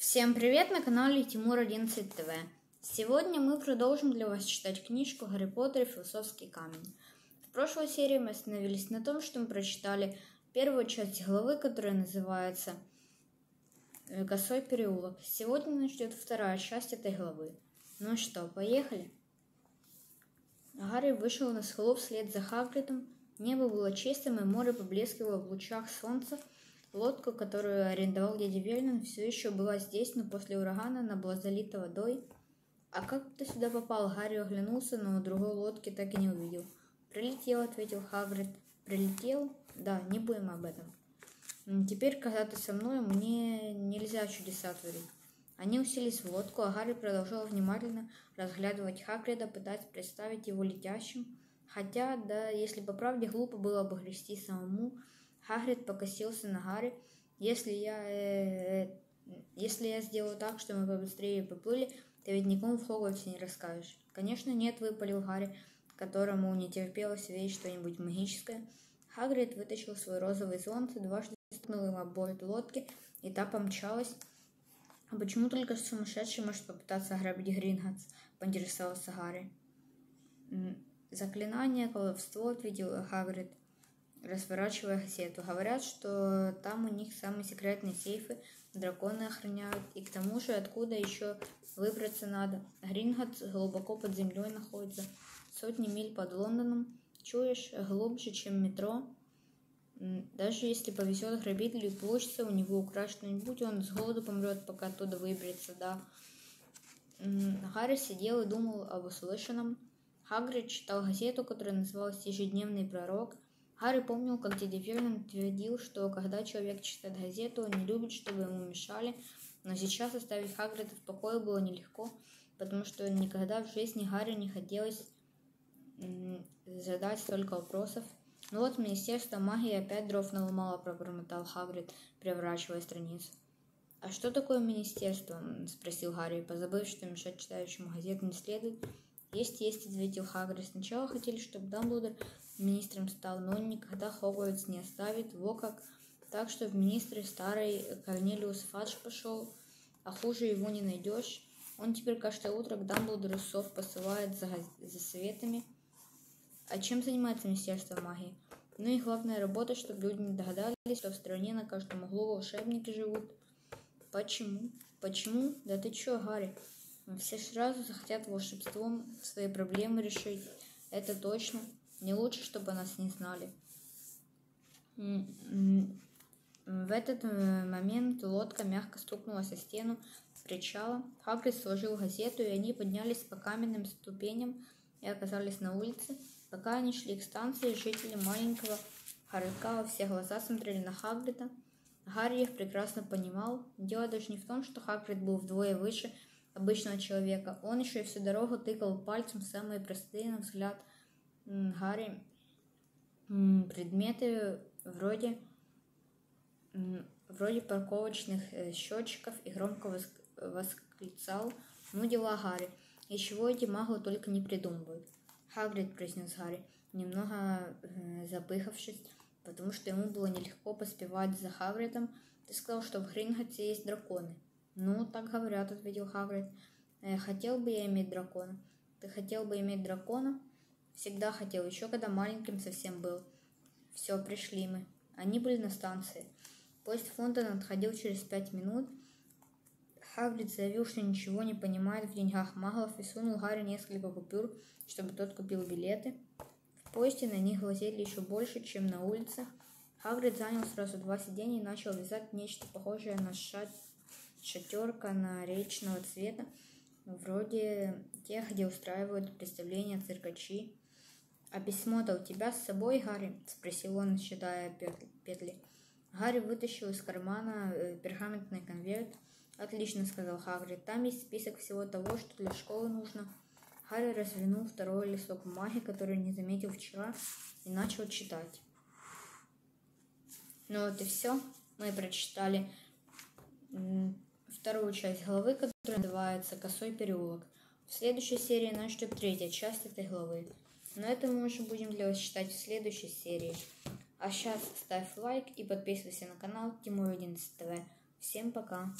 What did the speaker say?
Всем привет на канале Тимур 11 ТВ. Сегодня мы продолжим для вас читать книжку «Гарри Поттер и философский камень». В прошлой серии мы остановились на том, что мы прочитали первую часть главы, которая называется э, «Косой переулок». Сегодня нас ждет вторая часть этой главы. Ну что, поехали? Гарри вышел на скалу вслед за Хагридом. Небо было чистым, и море поблескивало в лучах солнца – Лодка, которую арендовал дядя Вернон, все еще была здесь, но после урагана она была залита водой. «А как ты сюда попал?» Гарри оглянулся, но другой лодки так и не увидел. «Прилетел», — ответил Хагрид. «Прилетел? Да, не будем об этом. Теперь, когда ты со мной, мне нельзя чудеса творить». Они уселись в лодку, а Гарри продолжал внимательно разглядывать Хагрида, пытаясь представить его летящим. Хотя, да, если по правде, глупо было бы грести самому, Хагрид покосился на Гарри. Если я, э, э, если я сделаю так, что мы побыстрее поплыли, ты ведь никому в Хогвартсе не расскажешь. Конечно, нет, выпалил Гарри, которому не терпелось видеть что-нибудь магическое. Хагрид вытащил свой розовый зонт, дважды стукнул им об борт лодки, и та помчалась. «А почему только сумасшедший может попытаться ограбить Гринготс?» — поинтересовался Гарри. «Заклинание, колдовство», — ответил Хагрид разворачивая газету. Говорят, что там у них самые секретные сейфы, драконы охраняют, и к тому же откуда еще выбраться надо. Гринготт глубоко под землей находится, сотни миль под Лондоном. Чуешь, глубже, чем метро. Даже если повезет грабителю получится у него украсть что-нибудь, он с голоду помрет, пока оттуда выберется, да. Гарри сидел и думал об услышанном. Хагрид читал газету, которая называлась «Ежедневный пророк», Гарри помнил, как дядя Вернон твердил, что когда человек читает газету, он не любит, чтобы ему мешали, но сейчас оставить Хагрида в покое было нелегко, потому что никогда в жизни Гарри не хотелось задать столько вопросов. Ну вот Министерство магии опять дров наломало, пробормотал Хагрид, переворачивая страницу. «А что такое министерство?» – спросил Гарри, позабыв, что мешать читающему газету не следует. «Есть, есть», — ответил Хагрид. «Сначала хотели, чтобы Дамблдор министром стал, но он никогда Хогвартс не оставит, во как. Так что в министры старый Корнелиус Фадж пошел, а хуже его не найдешь. Он теперь каждое утро к Дамблдору сов посылает за, за советами. А чем занимается Министерство магии? Ну и главная работа, чтобы люди не догадались, что в стране на каждом углу волшебники живут. Почему? Почему? Да ты чё, Гарри? Все сразу захотят волшебством свои проблемы решить. Это точно. Не лучше, чтобы нас не знали. В этот э, момент лодка мягко стукнулась о стену причала. Хагрид сложил газету, и они поднялись по каменным ступеням и оказались на улице. Пока они шли к станции, жители маленького городка во все глаза смотрели на Хагрида. Гарри их прекрасно понимал. Дело даже не в том, что Хагрид был вдвое выше – обычного человека. Он еще и всю дорогу тыкал пальцем самые простые, на взгляд Гарри, предметы вроде, вроде парковочных э, счетчиков и громко восклицал «Ну дела, Гарри, и чего эти маглы только не придумывают?» «Хагрид», — произнес Гарри, немного э, запыхавшись, потому что ему было нелегко поспевать за Хагридом. «Ты сказал, что в Гринготте есть драконы». «Ну, так говорят», — ответил Хагрид. «Э, «Хотел бы я иметь дракона». «Ты хотел бы иметь дракона?» «Всегда хотел, еще когда маленьким совсем был». «Все, пришли мы». Они были на станции. Поезд Фонтон отходил через пять минут. Хагрид заявил, что ничего не понимает в деньгах маглов и сунул Гарри несколько купюр, чтобы тот купил билеты. В поезде на них глазели еще больше, чем на улицах. Хагрид занял сразу два сиденья и начал вязать нечто похожее на шать шатерка на речного цвета, вроде тех, где устраивают представления циркачи. «А письмо-то у тебя с собой, Гарри?» – спросил он, считая петли. Гарри вытащил из кармана э, пергаментный конверт. «Отлично», – сказал Хагрид. «Там есть список всего того, что для школы нужно». Гарри развернул второй листок бумаги, который не заметил вчера, и начал читать. Ну вот и все. Мы прочитали вторую часть главы, которая называется «Косой переулок». В следующей серии нас ждет третья часть этой главы. Но это мы уже будем для вас читать в следующей серии. А сейчас ставь лайк и подписывайся на канал Тимур 11 ТВ. Всем пока!